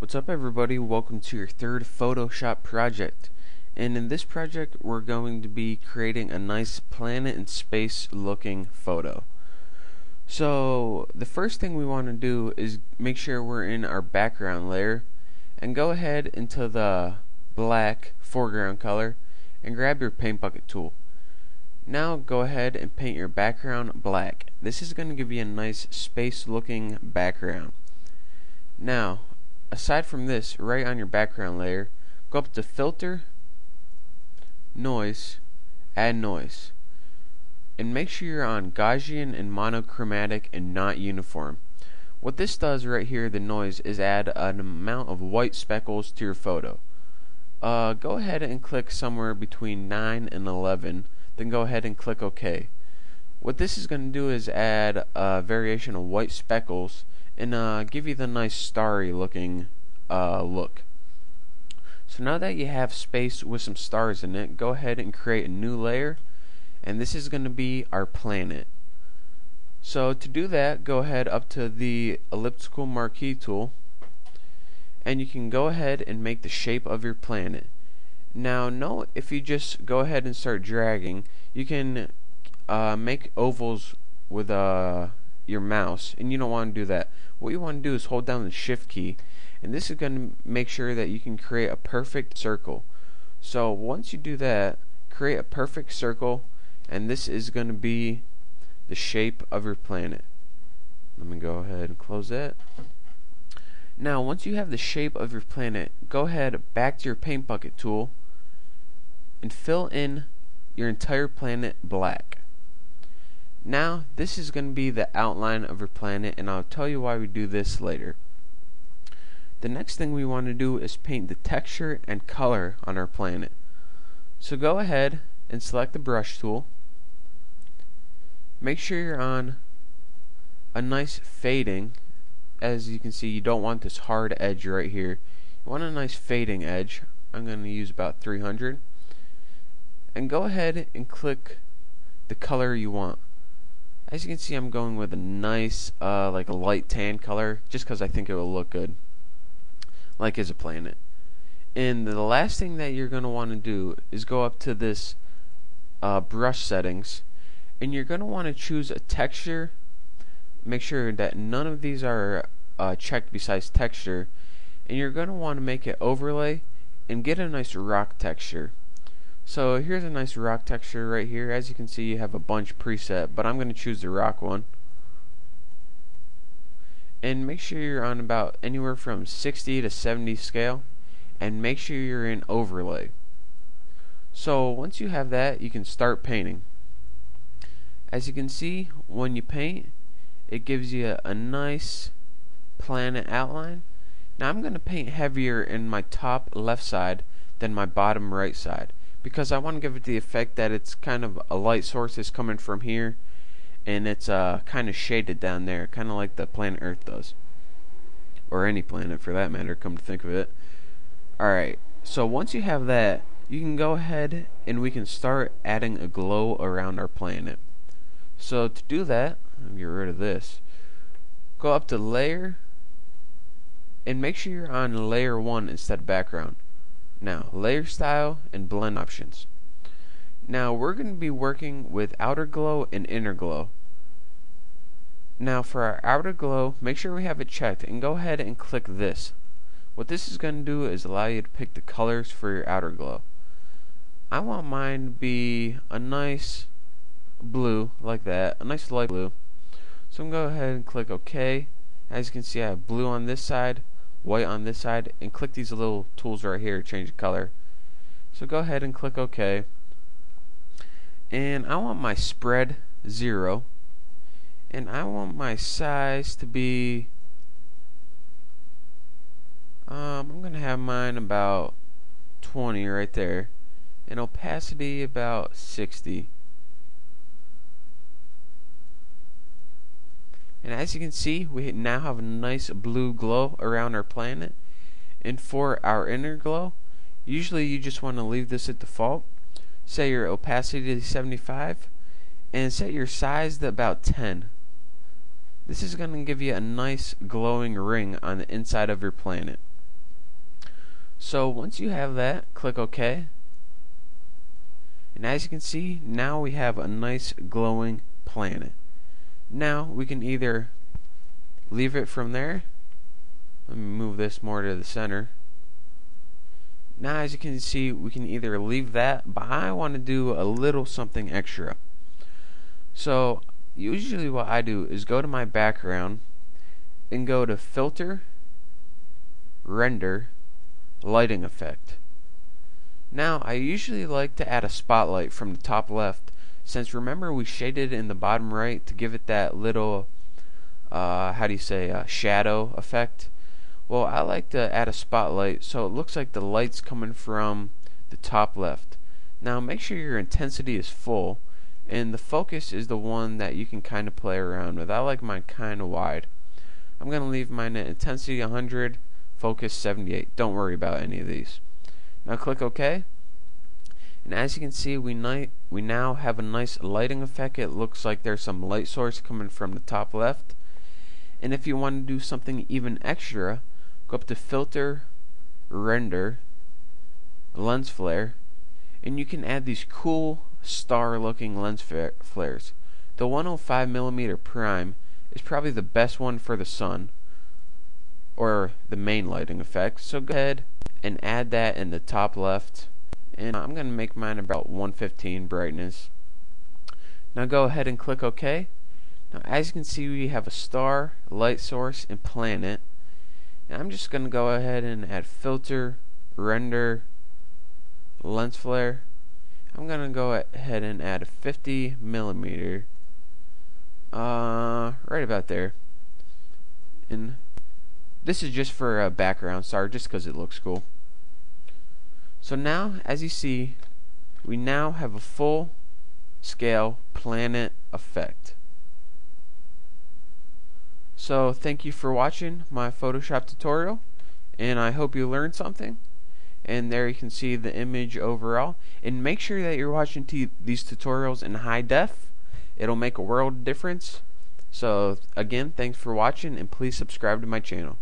What's up everybody, welcome to your third Photoshop project. And in this project we're going to be creating a nice planet and space looking photo. So the first thing we want to do is make sure we're in our background layer and go ahead into the black foreground color and grab your paint bucket tool. Now go ahead and paint your background black. This is going to give you a nice space looking background. Now aside from this, right on your background layer, go up to Filter, Noise, Add Noise. And make sure you're on Gaussian and monochromatic and not uniform. What this does right here, the noise, is add an amount of white speckles to your photo. Uh, go ahead and click somewhere between 9 and 11, then go ahead and click OK. What this is going to do is add a variation of white speckles and uh, give you the nice starry looking uh, look. So now that you have space with some stars in it, go ahead and create a new layer and this is going to be our planet. So to do that, go ahead up to the elliptical marquee tool and you can go ahead and make the shape of your planet. Now note if you just go ahead and start dragging, you can uh, make ovals with uh, your mouse and you don't want to do that. What you want to do is hold down the shift key and this is going to make sure that you can create a perfect circle. So once you do that create a perfect circle and this is going to be the shape of your planet. Let me go ahead and close that. Now once you have the shape of your planet go ahead back to your paint bucket tool and fill in your entire planet black now, this is going to be the outline of our planet, and I'll tell you why we do this later. The next thing we want to do is paint the texture and color on our planet. So go ahead and select the brush tool. Make sure you're on a nice fading. As you can see, you don't want this hard edge right here. You want a nice fading edge. I'm going to use about 300. And go ahead and click the color you want. As you can see, I'm going with a nice, uh, like a light tan color, just because I think it will look good, like as a planet. And the last thing that you're going to want to do is go up to this uh, brush settings, and you're going to want to choose a texture. Make sure that none of these are uh, checked besides texture, and you're going to want to make it overlay and get a nice rock texture. So here's a nice rock texture right here. As you can see, you have a bunch preset, but I'm going to choose the rock one. And make sure you're on about anywhere from 60 to 70 scale, and make sure you're in overlay. So once you have that, you can start painting. As you can see, when you paint, it gives you a, a nice planet outline. Now I'm going to paint heavier in my top left side than my bottom right side because I want to give it the effect that it's kind of a light source is coming from here and it's uh, kind of shaded down there kind of like the planet Earth does. Or any planet for that matter come to think of it. Alright so once you have that you can go ahead and we can start adding a glow around our planet. So to do that let me get rid of this. Go up to layer and make sure you're on layer 1 instead of background now, layer style and blend options. Now, we're going to be working with outer glow and inner glow. Now, for our outer glow, make sure we have it checked and go ahead and click this. What this is going to do is allow you to pick the colors for your outer glow. I want mine to be a nice blue, like that, a nice light blue. So I'm going to go ahead and click OK. As you can see, I have blue on this side, white on this side and click these little tools right here to change the color. So go ahead and click OK. And I want my spread 0 and I want my size to be um, I'm gonna have mine about 20 right there. And opacity about 60 And as you can see, we now have a nice blue glow around our planet. And for our inner glow, usually you just want to leave this at default. Set your opacity to 75 and set your size to about 10. This is going to give you a nice glowing ring on the inside of your planet. So once you have that, click OK. And as you can see, now we have a nice glowing planet. Now we can either leave it from there. Let me move this more to the center. Now as you can see, we can either leave that, but I want to do a little something extra. So usually what I do is go to my background and go to Filter, Render, Lighting Effect. Now, I usually like to add a spotlight from the top left, since remember we shaded in the bottom right to give it that little, uh, how do you say, uh, shadow effect. Well, I like to add a spotlight so it looks like the light's coming from the top left. Now, make sure your intensity is full, and the focus is the one that you can kind of play around with. I like mine kind of wide. I'm going to leave mine at intensity 100, focus 78. Don't worry about any of these. Now click OK. And as you can see, we, we now have a nice lighting effect. It looks like there's some light source coming from the top left. And if you want to do something even extra, go up to Filter, Render, Lens Flare, and you can add these cool star-looking lens flares. The 105mm prime is probably the best one for the sun, or the main lighting effect. So go ahead and add that in the top left and I'm going to make mine about 115 brightness. Now go ahead and click OK. Now as you can see we have a star light source and planet. And I'm just going to go ahead and add filter render lens flare. I'm going to go ahead and add a 50 millimeter uh, right about there. And this is just for a background, sorry, just because it looks cool. So now, as you see, we now have a full scale planet effect. So thank you for watching my Photoshop tutorial, and I hope you learned something. And there you can see the image overall. And make sure that you're watching these tutorials in high def. It'll make a world difference. So again, thanks for watching, and please subscribe to my channel.